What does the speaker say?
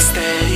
stay.